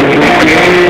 Amém.